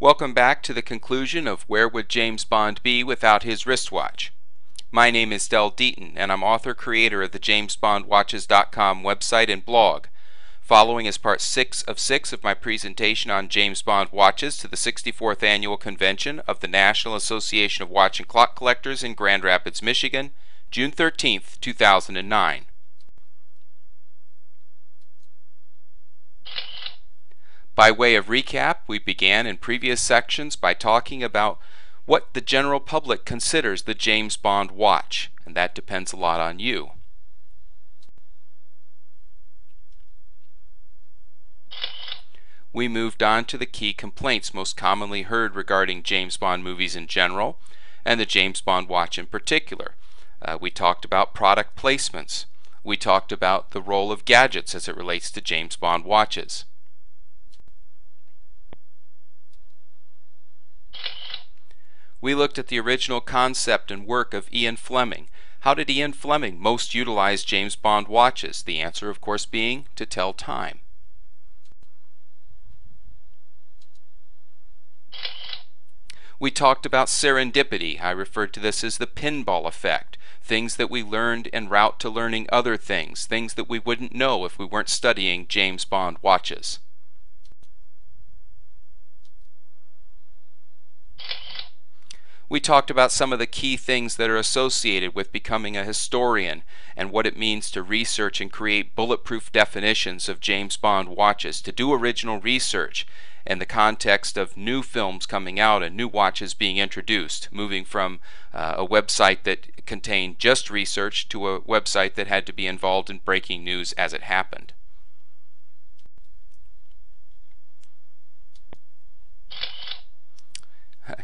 Welcome back to the conclusion of Where Would James Bond Be Without His Wristwatch? My name is Dell Deaton, and I'm author creator of the JamesBondWatches.com website and blog. Following is part 6 of 6 of my presentation on James Bond watches to the 64th Annual Convention of the National Association of Watch and Clock Collectors in Grand Rapids, Michigan, June 13, 2009. By way of recap, we began in previous sections by talking about what the general public considers the James Bond watch, and that depends a lot on you. We moved on to the key complaints most commonly heard regarding James Bond movies in general, and the James Bond watch in particular. Uh, we talked about product placements. We talked about the role of gadgets as it relates to James Bond watches. We looked at the original concept and work of Ian Fleming. How did Ian Fleming most utilize James Bond watches? The answer, of course, being to tell time. We talked about serendipity. I referred to this as the pinball effect. Things that we learned en route to learning other things. Things that we wouldn't know if we weren't studying James Bond watches. We talked about some of the key things that are associated with becoming a historian and what it means to research and create bulletproof definitions of James Bond watches, to do original research in the context of new films coming out and new watches being introduced, moving from uh, a website that contained just research to a website that had to be involved in breaking news as it happened.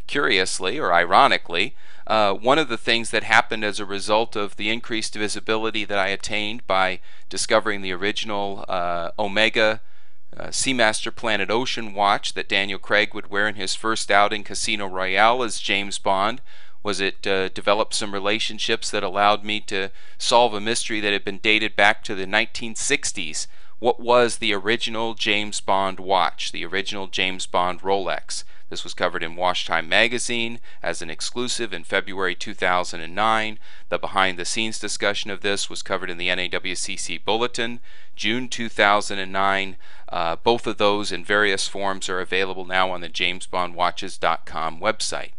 Curiously or ironically, uh, one of the things that happened as a result of the increased visibility that I attained by discovering the original uh, Omega uh, Seamaster Planet Ocean watch that Daniel Craig would wear in his first outing Casino Royale as James Bond was it uh, developed some relationships that allowed me to solve a mystery that had been dated back to the 1960s. What was the original James Bond watch, the original James Bond Rolex? This was covered in Watch Time magazine as an exclusive in February 2009. The behind the scenes discussion of this was covered in the NAWCC Bulletin, June 2009. Uh, both of those in various forms are available now on the JamesBondWatches.com website.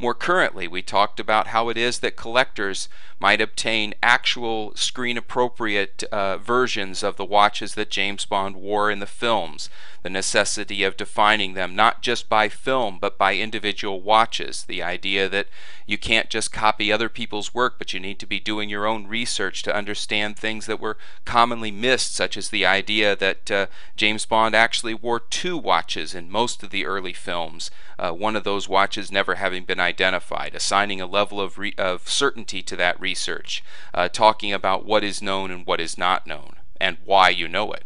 More currently, we talked about how it is that collectors might obtain actual screen appropriate uh, versions of the watches that James Bond wore in the films, the necessity of defining them not just by film but by individual watches, the idea that you can't just copy other people's work but you need to be doing your own research to understand things that were commonly missed, such as the idea that uh, James Bond actually wore two watches in most of the early films, uh, one of those watches never having been identified, assigning a level of, of certainty to that research, uh, talking about what is known and what is not known, and why you know it.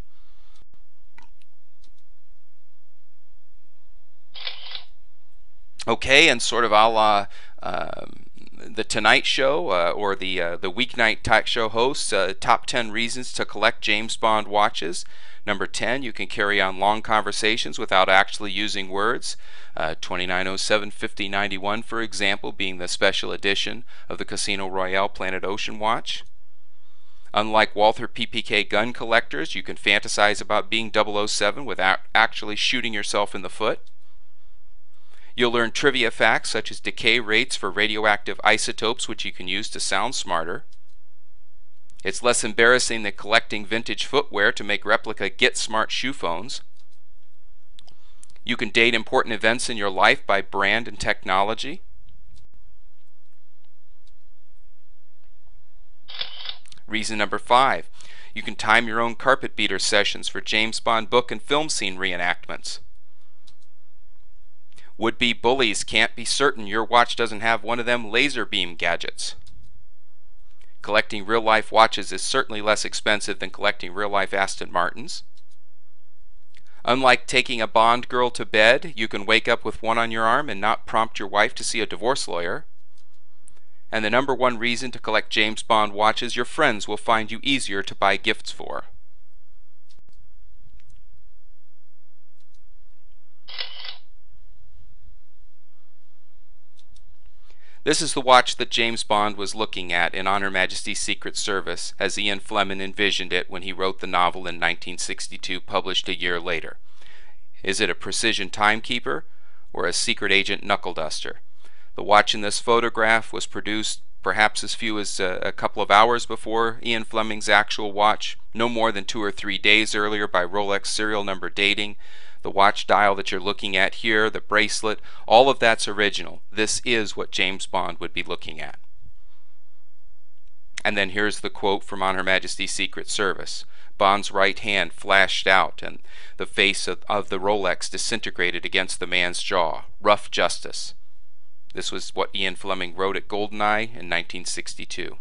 Okay, and sort of a la um, the Tonight Show uh, or the uh, the weeknight talk show hosts, uh, top 10 reasons to collect James Bond watches. Number 10, you can carry on long conversations without actually using words. Uh, 2907 5091, for example, being the special edition of the Casino Royale Planet Ocean watch. Unlike Walther PPK gun collectors, you can fantasize about being 007 without actually shooting yourself in the foot. You'll learn trivia facts such as decay rates for radioactive isotopes, which you can use to sound smarter. It's less embarrassing than collecting vintage footwear to make replica Get Smart shoe phones. You can date important events in your life by brand and technology. Reason number five, you can time your own carpet beater sessions for James Bond book and film scene reenactments. Would-be bullies can't be certain your watch doesn't have one of them laser beam gadgets. Collecting real-life watches is certainly less expensive than collecting real-life Aston Martins. Unlike taking a Bond girl to bed, you can wake up with one on your arm and not prompt your wife to see a divorce lawyer. And the number one reason to collect James Bond watches, your friends will find you easier to buy gifts for. This is the watch that James Bond was looking at in On Her Majesty's Secret Service as Ian Fleming envisioned it when he wrote the novel in 1962, published a year later. Is it a precision timekeeper or a secret agent knuckle duster? The watch in this photograph was produced perhaps as few as a, a, couple of hours before Ian Fleming's actual watch, no more than two or three days earlier by Rolex serial number dating. The watch dial that you're looking at here, the bracelet, all of that's original. This is what James Bond would be looking at. And then here's the quote from On Her Majesty's Secret Service. Bond's right hand flashed out, and the face of, of the Rolex disintegrated against the man's jaw. Rough justice. This was what Ian Fleming wrote at Goldeneye in 1962.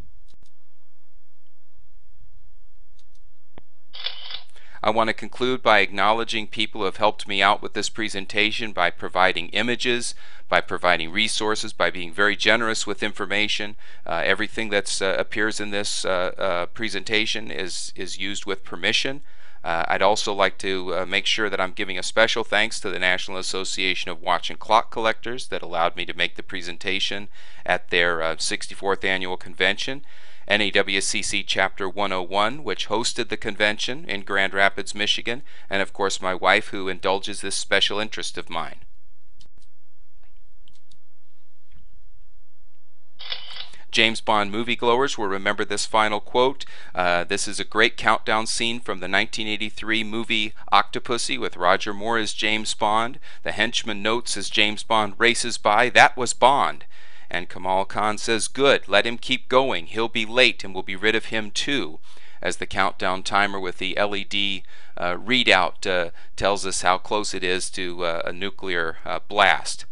I want to conclude by acknowledging people who have helped me out with this presentation by providing images, by providing resources, by being very generous with information. Uh, everything that uh, appears in this uh, uh, presentation is, is used with permission. Uh, I'd also like to uh, make sure that I'm giving a special thanks to the National Association of Watch and Clock Collectors that allowed me to make the presentation at their uh, 64th annual convention. NAWCC Chapter 101, which hosted the convention in Grand Rapids, Michigan, and of course my wife, who indulges this special interest of mine. James Bond moviegoers will remember this final quote. Uh, this is a great countdown scene from the 1983 movie Octopussy with Roger Moore as James Bond. The henchman notes as James Bond races by, that was Bond. And Kamal Khan says, Good, let him keep going. He'll be late and we'll be rid of him too. As the countdown timer with the LED uh, readout uh, tells us how close it is to uh, a nuclear uh, blast.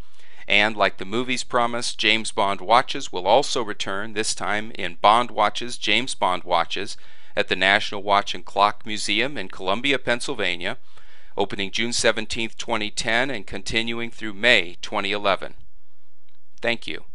And like the movies promised, James Bond watches will also return, this time in Bond Watches, James Bond Watches, at the National Watch and Clock Museum in Columbia, Pennsylvania, opening June 17, 2010, and continuing through May 2011. Thank you.